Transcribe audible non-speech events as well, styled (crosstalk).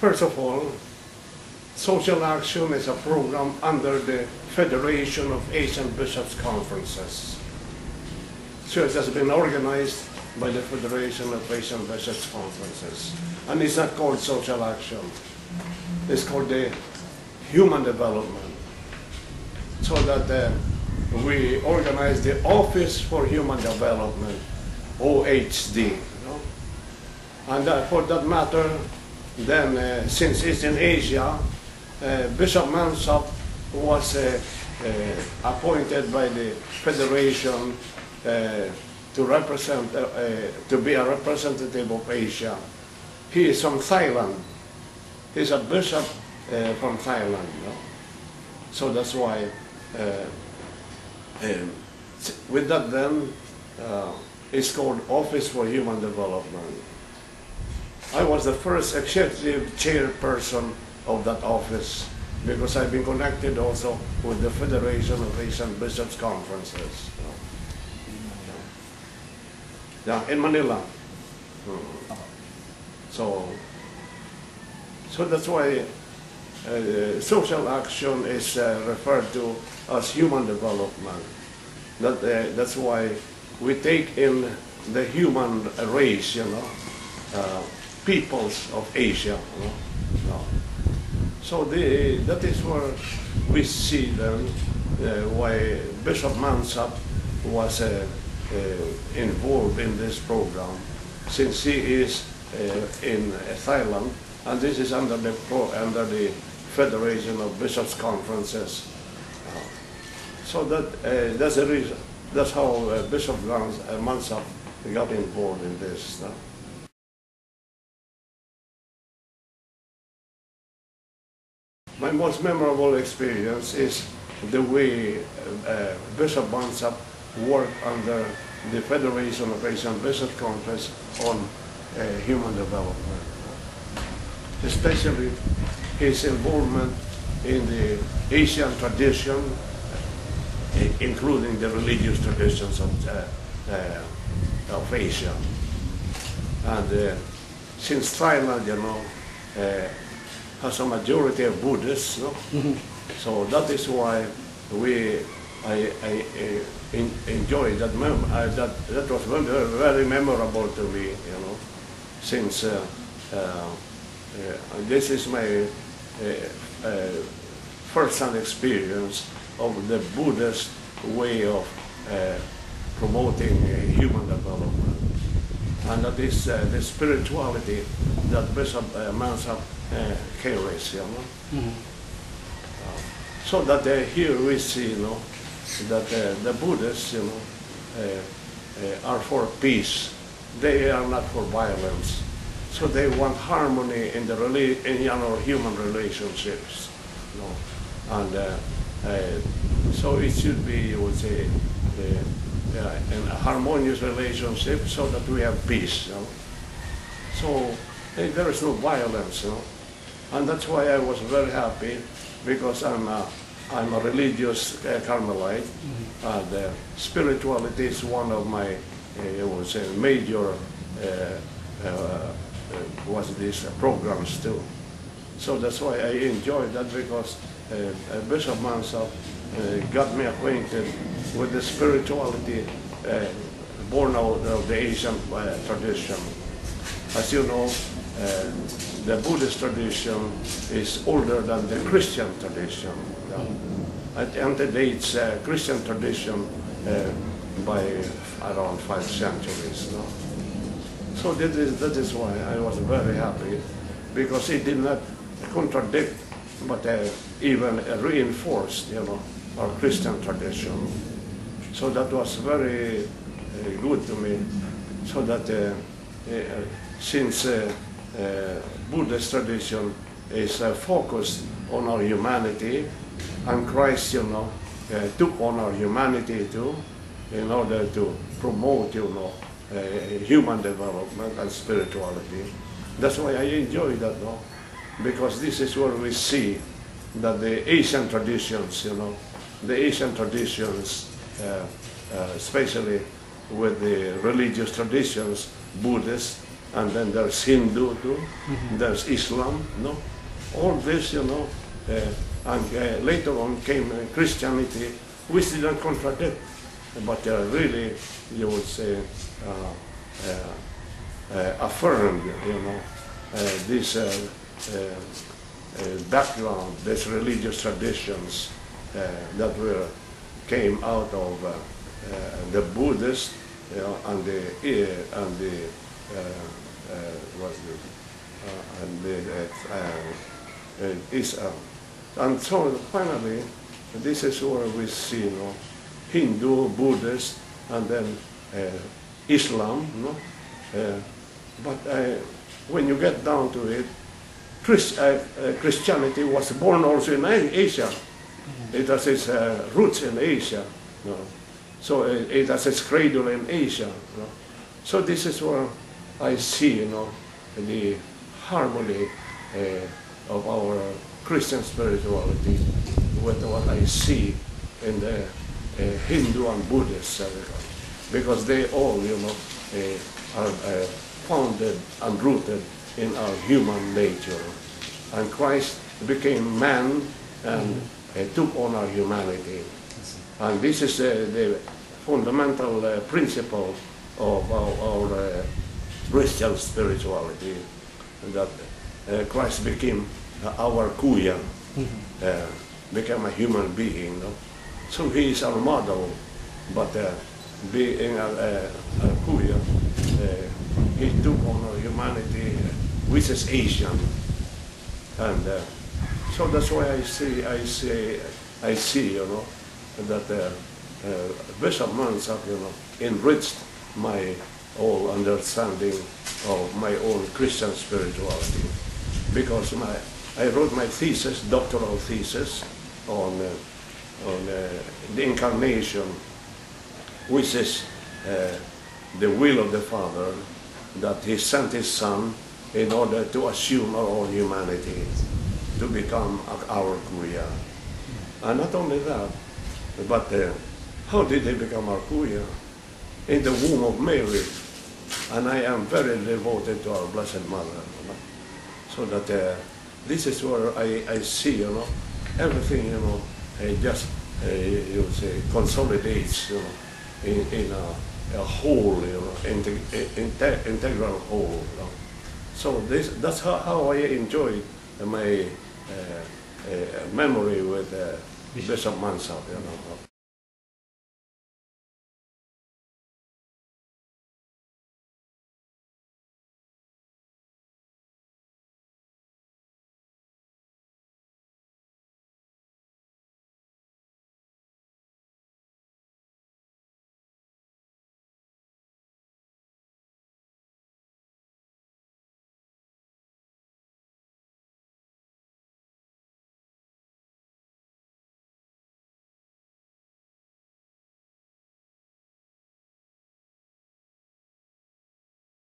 First of all, Social Action is a program under the Federation of Asian Bishops' Conferences. So it has been organized by the Federation of Asian Bishops' Conferences. And it's not called Social Action. It's called the Human Development. So that uh, we organize the Office for Human Development, OHD. You know? And uh, for that matter, then uh, since it's in Asia, uh, Bishop Mansap was uh, uh, appointed by the Federation uh, to represent, to be a representative of Asia. He is from Thailand. He's a bishop from Thailand. know. So that's why, um, with that then, it's called Office for Human Development. I was the first executive chairperson of that office because I've been connected also with the Federation of Asian Bishops Conferences. Yeah, in Manila. Mm. So, so that's why uh, social action is uh, referred to as human development. That, uh, that's why we take in the human race, you know, uh, peoples of Asia. Know. No. So that is where we see then uh, why Bishop Mansap was uh, uh, involved in this program, since he is uh, in Thailand, and this is under the pro, under the Federation of Bishops Conferences. Uh, so that uh, that's the reason. That's how Bishop Mansap got involved in this. no? My most memorable experience is the way uh, Bishop Mansap worked under the Federation of Asian Bishop Conference on uh, human development, especially his involvement in the Asian tradition, including the religious traditions of, uh, uh, of Asia. And uh, since Thailand, you know, uh, has a majority of Buddhists, no? (laughs) so that is why we, I, I, uh, in, enjoy that, mem- uh, that, that was very, very memorable to me, you know, since uh, uh, uh, this is my uh, uh, first-hand experience of the Buddhist way of uh, promoting uh, human development. And that is uh, the spirituality that Bishop uh, Mansap uh, carries, you know. So that uh, here we see, you know, that uh, the Buddhists, you know, uh, uh, are for peace. They are not for violence. So they want harmony in the rela- in you know, human relationships, you know. And uh, uh, so it should be, you would say, uh, in a harmonious relationship so that we have peace. You know? So eh, there is no violence, you know. And that's why I was very happy because I'm a, I'm a religious uh, Carmelite. And uh, spirituality is one of my, uh, would say, major, uh, uh, this, uh, programs too. So that's why I enjoyed that because Bishop Mansap got me acquainted with the spirituality uh, born out of the Asian uh, tradition. As you know, uh, the Buddhist tradition is older than the Christian tradition. It antedates uh, Christian tradition uh, by around five centuries. No? So that is, that is why I was very happy, because it did not contradict, but uh, even uh, reinforced, you know, our Christian tradition. So that was very uh, good to me, so that uh, uh, since uh, Buddhist tradition is focused on our humanity, and Christ, you know, took on our humanity too, in order to promote, you know, human development and spirituality. That's why I enjoy that, no? Because this is where we see that the Asian traditions, you know, the Asian traditions, uh, uh, especially with the religious traditions, Buddhist, and then there's Hindu too, there's Islam, no? All this, you know, uh, and uh, later on came Christianity, which didn't contradict, but uh, really, you would say, uh, uh, uh, affirmed, you know, uh, this uh, uh, uh, background, these religious traditions that were came out of uh, uh, the Buddhist you know, and the uh, and the uh, uh, what's the uh, and the uh, uh, Islam. And so finally, this is where we see, you know, Hindu, Buddhist, and then uh, Islam, you know. Uh, but uh, when you get down to it, Chris, uh, uh, Christianity was born also in Asia. It has its uh, roots in Asia. You know. So it, it has its cradle in Asia. You know. So this is where I see, you know, the harmony uh, of our Christian spirituality with what I see in the uh, Hindu and Buddhist, because they all, you know, uh, are founded and rooted in our human nature. And Christ became man and uh, took on our humanity. And this is uh, the fundamental uh, principle of our, our uh, Christian spirituality, that Christ became our kuya, uh, became a human being. No? So he is our model, but being a, a, a kuya, he took on our humanity, which is Asian. And so that's why I see, I see, I see, you know, that uh, uh, Bishop Mansap, you know, enriched my whole understanding of my own Christian spirituality. Because my, I wrote my thesis, doctoral thesis, on, uh, on uh, the incarnation, which is uh, the will of the Father, that He sent His Son in order to assume our own humanity, to become our Kuya. And not only that, but uh, how did He become our Kuya? In the womb of Mary. And I am very devoted to our Blessed Mother. You know? So that uh, this is where I, I see, you know, everything, you know, uh, just, uh, you say, consolidates, you know, in, in a, a whole, you know, integ- inte- integral whole. You know. So this, that's how, how I enjoy my uh, uh, memory with uh, Bishop Mansap, you know.